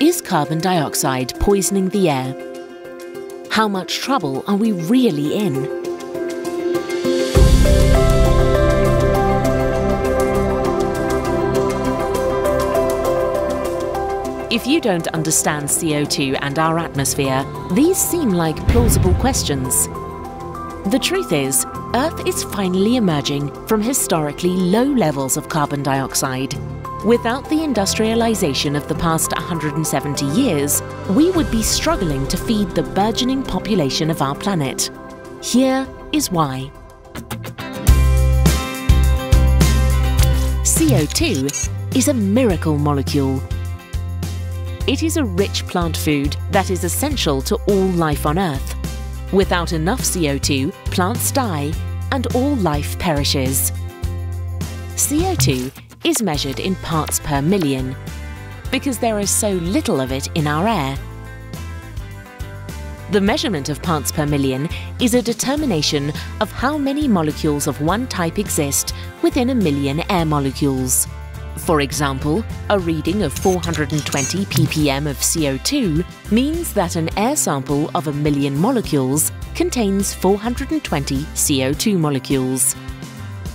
Is carbon dioxide poisoning the air? How much trouble are we really in? If you don't understand CO2 and our atmosphere, these seem like plausible questions. The truth is, Earth is finally emerging from historically low levels of carbon dioxide. Without the industrialization of the past 170 years, we would be struggling to feed the burgeoning population of our planet. Here is why. CO2 is a miracle molecule it is a rich plant food that is essential to all life on Earth. Without enough CO2, plants die and all life perishes. CO2 is measured in parts per million because there is so little of it in our air. The measurement of parts per million is a determination of how many molecules of one type exist within a million air molecules. For example, a reading of 420 ppm of CO2 means that an air sample of a million molecules contains 420 CO2 molecules.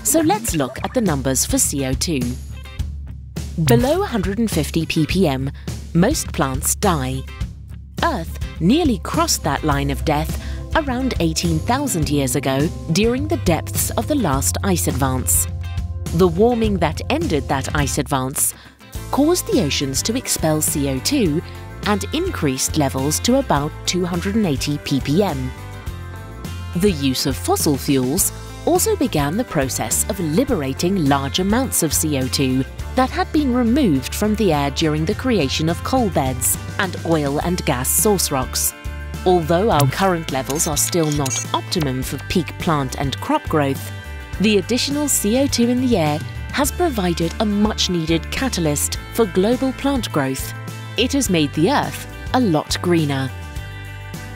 So let's look at the numbers for CO2. Below 150 ppm, most plants die. Earth nearly crossed that line of death around 18,000 years ago during the depths of the last ice advance. The warming that ended that ice advance caused the oceans to expel CO2 and increased levels to about 280 ppm. The use of fossil fuels also began the process of liberating large amounts of CO2 that had been removed from the air during the creation of coal beds and oil and gas source rocks. Although our current levels are still not optimum for peak plant and crop growth, the additional CO2 in the air has provided a much needed catalyst for global plant growth. It has made the Earth a lot greener.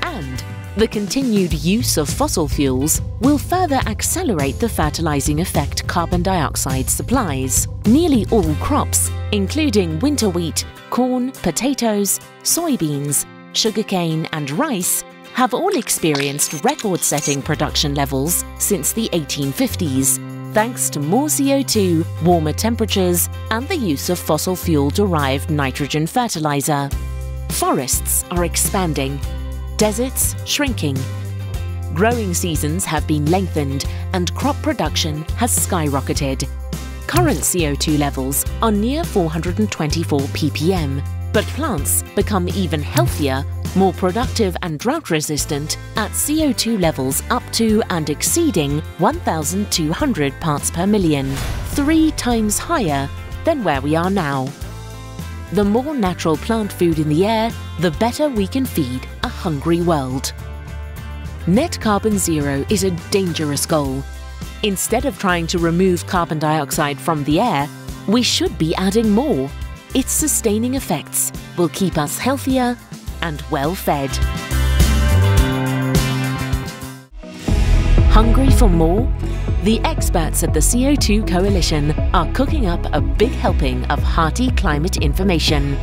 And the continued use of fossil fuels will further accelerate the fertilizing effect carbon dioxide supplies. Nearly all crops, including winter wheat, corn, potatoes, soybeans, sugarcane, and rice, have all experienced record setting production levels since the 1850s, thanks to more CO2, warmer temperatures, and the use of fossil fuel derived nitrogen fertilizer. Forests are expanding, deserts shrinking. Growing seasons have been lengthened and crop production has skyrocketed. Current CO2 levels are near 424 ppm, but plants become even healthier more productive and drought resistant at CO2 levels up to and exceeding 1,200 parts per million, three times higher than where we are now. The more natural plant food in the air, the better we can feed hungry world. Net carbon zero is a dangerous goal. Instead of trying to remove carbon dioxide from the air, we should be adding more. Its sustaining effects will keep us healthier, and well fed. Hungry for more? The experts at the CO2 Coalition are cooking up a big helping of hearty climate information